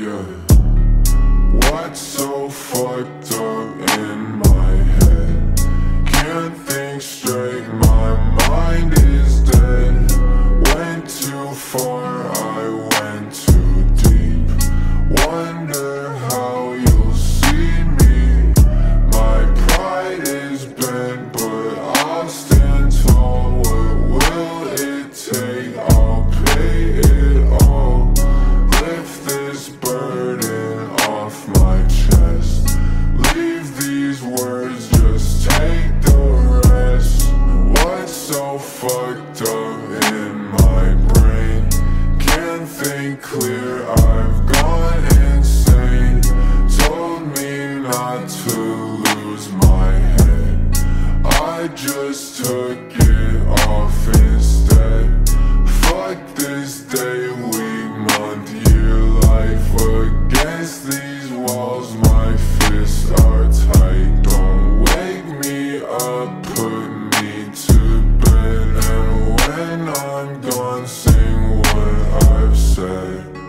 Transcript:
Yeah. What's so fucked up? clear. I've gone insane. Told me not to lose my head. I just took it off instead. Fuck this day. gone, sing what I've said.